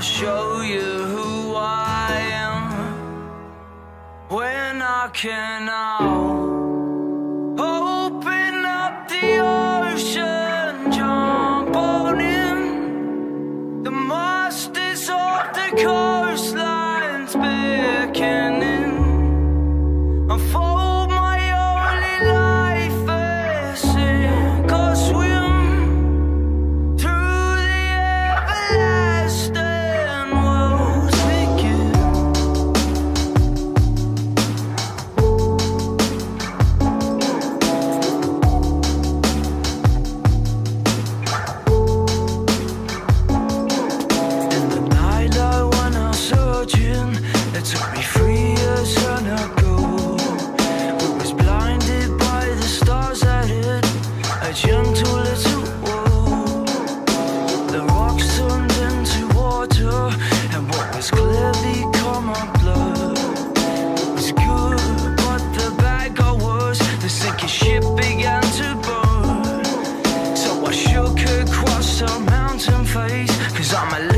I'll show you who I am when I can. mountain face Cause I'm a